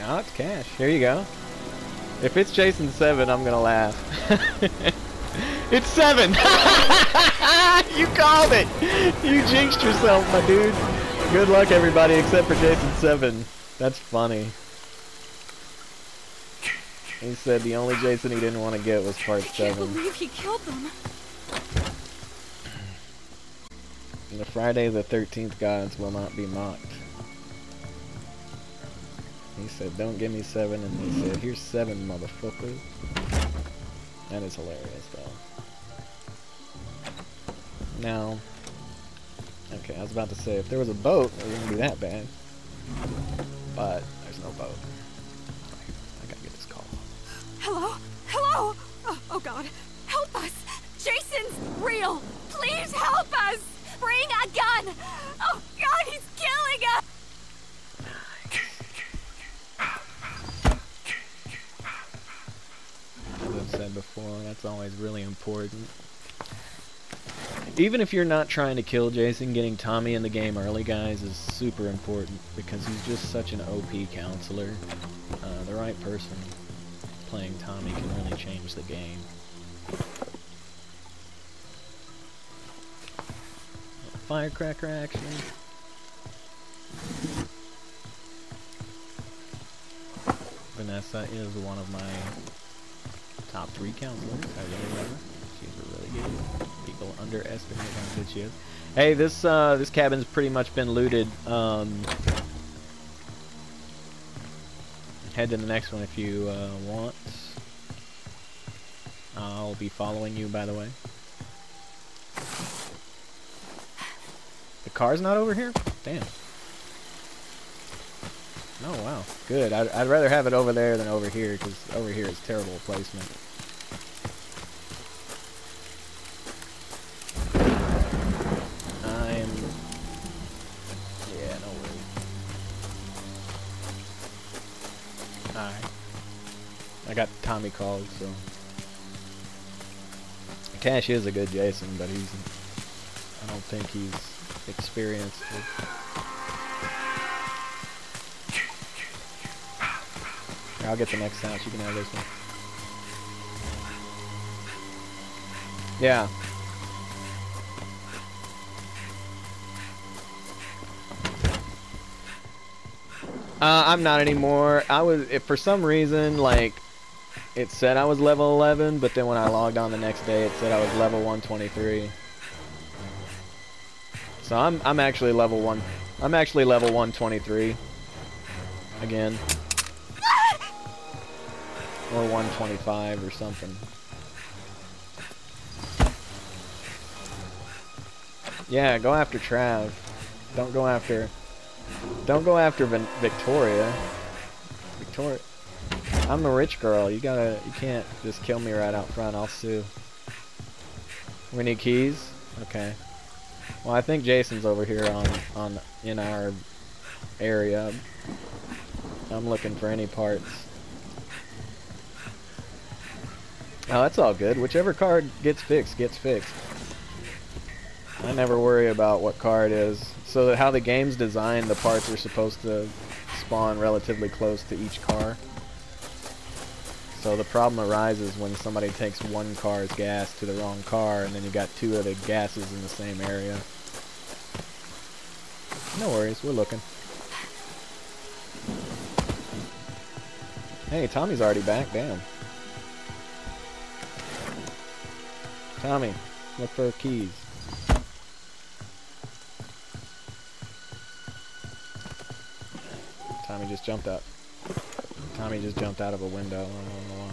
No, it's cash. Here you go. If it's Jason 7, I'm gonna laugh. it's 7! you called it! You jinxed yourself, my dude. Good luck, everybody, except for Jason 7. That's funny. He said the only Jason he didn't want to get was part seven. I can't 7. believe he killed them. The Friday the 13th gods will not be mocked. He said, don't give me 7, and he said, here's 7, motherfucker. That is hilarious, though. Now, okay, I was about to say, if there was a boat, it wouldn't be that bad. But, there's no boat. I gotta get this call. Hello? Hello? Oh, oh God. Help us! Jason's real! Please help us! Bring a gun! Oh God, he's killing us! As I've said before, that's always really important. Even if you're not trying to kill Jason, getting Tommy in the game early, guys, is super important because he's just such an OP counselor. Uh, the right person playing Tommy can really change the game. Firecracker action. Vanessa is one of my top three counselors. I really love her. She's really good. People underestimate how good she is. Hey, this uh, this cabin's pretty much been looted. Um, head to the next one if you uh, want. I'll be following you, by the way. The car's not over here? Damn. Oh, wow. Good. I'd, I'd rather have it over there than over here, because over here is terrible placement. I'm... Yeah, no worries. Alright. I got Tommy called, so... Cash is a good Jason, but he's... I don't think he's experienced with... Here, I'll get the next house. You can have this one. Yeah. Uh, I'm not anymore. I was, for some reason, like, it said I was level 11, but then when I logged on the next day, it said I was level 123. So I'm, I'm actually level one. I'm actually level 123. Again. Or 125 or something. Yeah, go after Trav. Don't go after... Don't go after Vin Victoria. Victoria... I'm the rich girl. You gotta... You can't just kill me right out front. I'll sue. We need keys? Okay. Well, I think Jason's over here on... on in our area. I'm looking for any parts. Oh, that's all good. Whichever card gets fixed, gets fixed. I never worry about what car it is. So that how the game's designed, the parts are supposed to spawn relatively close to each car. So the problem arises when somebody takes one car's gas to the wrong car, and then you got two of the gases in the same area. No worries, we're looking. Hey, Tommy's already back, damn. Tommy, look for keys. Tommy just jumped up. Tommy just jumped out of a window. I don't know why.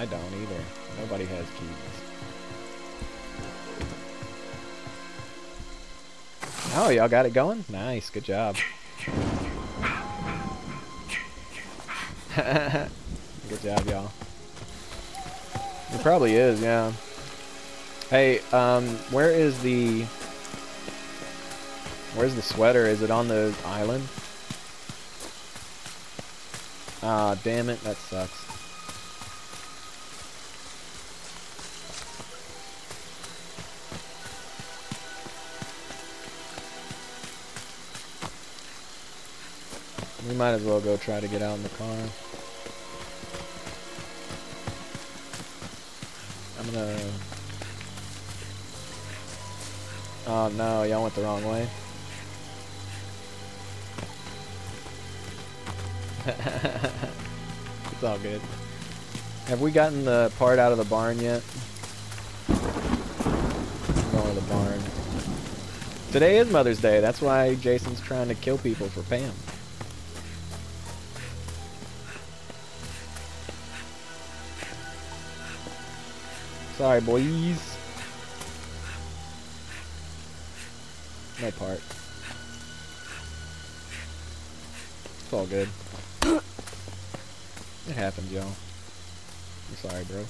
I don't either. Nobody has keys. Oh, y'all got it going? Nice, good job. good job, y'all. It probably is, yeah. Hey, um, where is the... Where's the sweater? Is it on the island? Ah, damn it, that sucks. We might as well go try to get out in the car. I'm gonna... Oh no, y'all went the wrong way. it's all good. Have we gotten the part out of the barn yet? I'm going to the barn. Today is Mother's Day. That's why Jason's trying to kill people for Pam. Sorry, boys. No part. It's all good. It happens, y'all. I'm sorry, bro.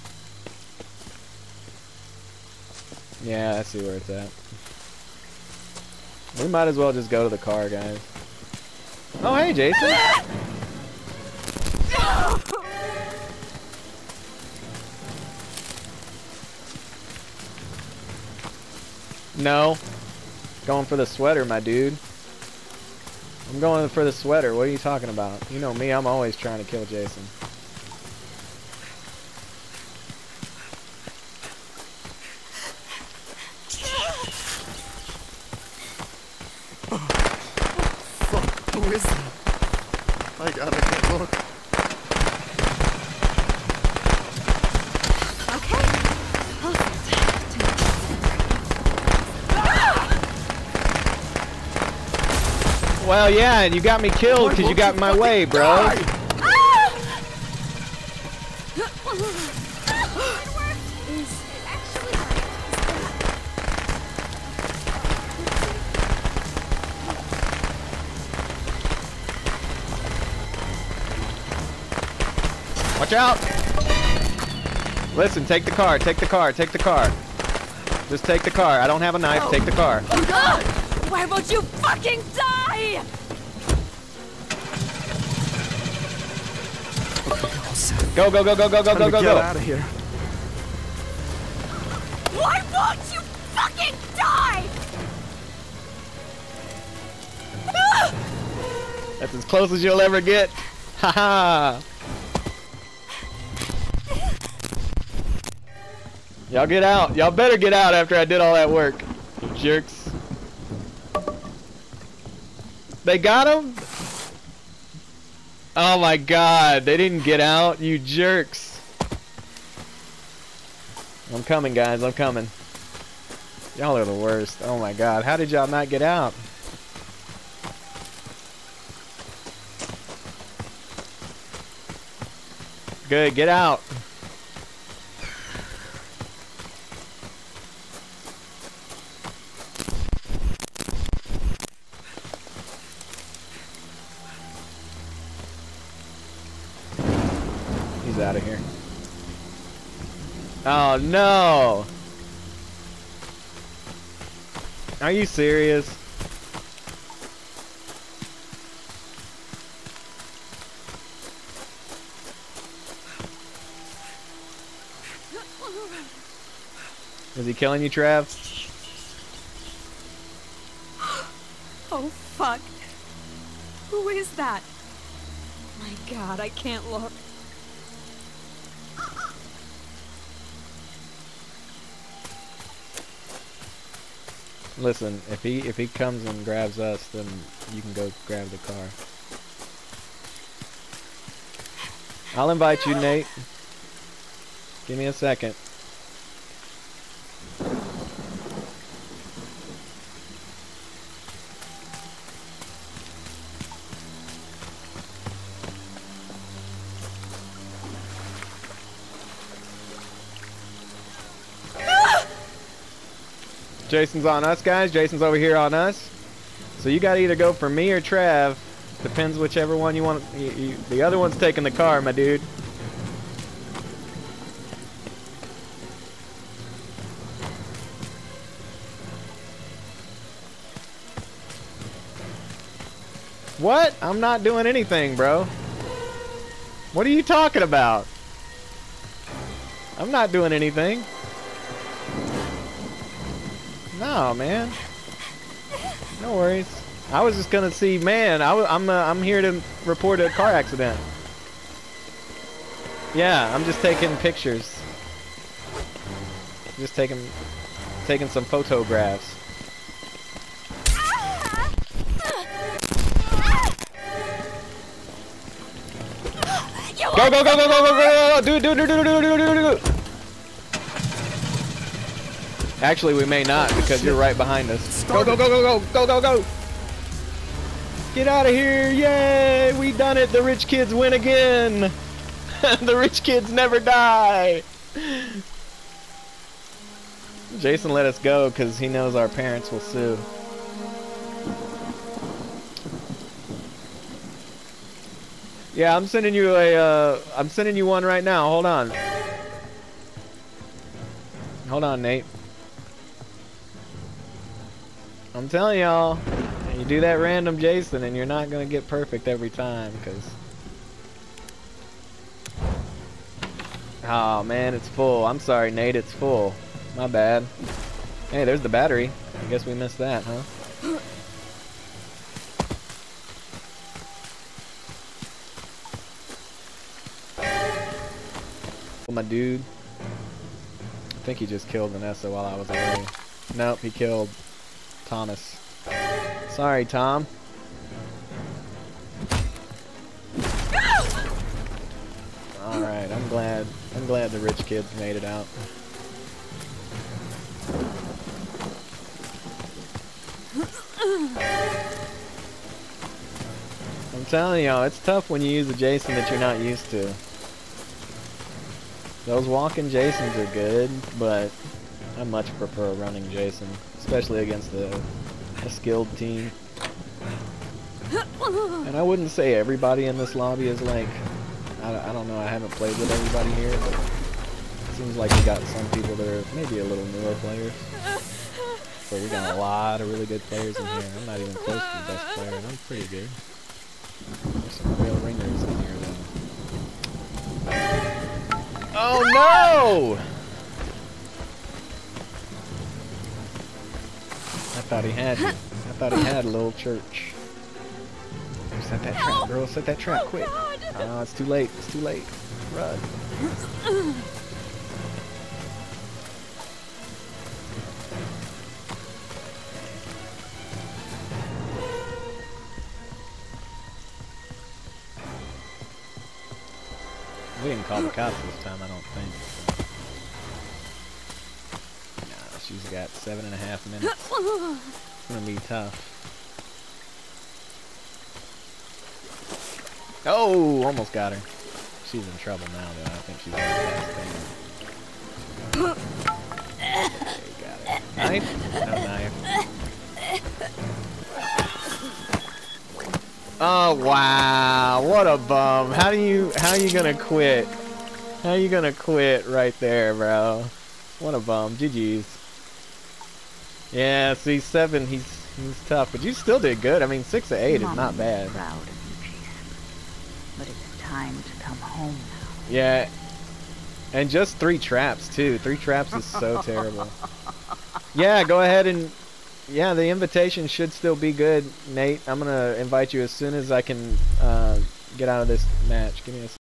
Yeah, I see where it's at. We might as well just go to the car, guys. Oh, hey, Jason! No. Going for the sweater, my dude. I'm going for the sweater. What are you talking about? You know me, I'm always trying to kill Jason. Fuck, who is that? I can't look. Well, yeah, and you got me killed because you got in my way, bro. Watch out! Listen, take the car, take the car, take the car. Just take the car. I don't have a knife, take the car. Oh god! Why won't you fucking die? Go, go, go, go, go, go, go, go, Get go. out of here. Why won't you fucking die? That's as close as you'll ever get. Haha. Y'all get out. Y'all better get out after I did all that work. You jerks. They got him? Oh my god, they didn't get out, you jerks. I'm coming, guys, I'm coming. Y'all are the worst. Oh my god, how did y'all not get out? Good, get out. He's out of here. Oh no! Are you serious? Is he killing you, Trav? Oh, fuck. Who is that? My god, I can't look. Listen, if he if he comes and grabs us, then you can go grab the car. I'll invite you, Nate. Give me a second. Jason's on us, guys. Jason's over here on us. So you gotta either go for me or Trav. Depends whichever one you want. You, you, the other one's taking the car, my dude. What? I'm not doing anything, bro. What are you talking about? I'm not doing anything. No, man. No worries. I was just gonna see, man. I, am uh, I'm here to report a car accident. Yeah, I'm just taking pictures. Just taking, taking some photographs. Go go go go go go go go! Do do do do do do do do do! Actually, we may not because you're right behind us. Go go go go go go go go! Get out of here! Yay! We done it! The rich kids win again! the rich kids never die! Jason let us go because he knows our parents will sue. Yeah, I'm sending you a, uh, I'm sending you one right now. Hold on. Hold on, Nate. I'm telling y'all, you do that random Jason and you're not gonna get perfect every time, cause... Oh man, it's full. I'm sorry, Nate, it's full. My bad. Hey, there's the battery. I guess we missed that, huh? my dude. I think he just killed Vanessa while I was away. Nope, he killed Thomas. Sorry, Tom. Alright, I'm glad. I'm glad the rich kids made it out. I'm telling y'all, it's tough when you use a Jason that you're not used to. Those walking Jasons are good, but I much prefer running Jason, especially against a, a skilled team. And I wouldn't say everybody in this lobby is like, I, I don't know, I haven't played with everybody here, but it seems like we got some people that are maybe a little newer players. But we got a lot of really good players in here. I'm not even close to the best player, and I'm pretty good. There's some real ringers in here, though. Oh no! Thought he had. I thought he had a little church. Set that trap, girl. Set that trap, Oh, quick. God. Ah, it's too late. It's too late. Run. We didn't call the cops this time, I don't think. Nah, she's got seven and a half minutes. It's gonna be tough. Oh, almost got her. She's in trouble now, though. I think she's last stand. Okay, got it. Knife? No knife. Oh wow! What a bum. How do you? How are you gonna quit? How are you gonna quit right there, bro? What a bum. GG's. Yeah, see, seven. He's he's tough, but you still did good. I mean, six to eight is Mom not is bad. Proud of you, Jason. But it's time to come home now. Yeah. And just three traps too. Three traps is so terrible. Yeah, go ahead and yeah, the invitation should still be good, Nate. I'm gonna invite you as soon as I can uh, get out of this match. Give me a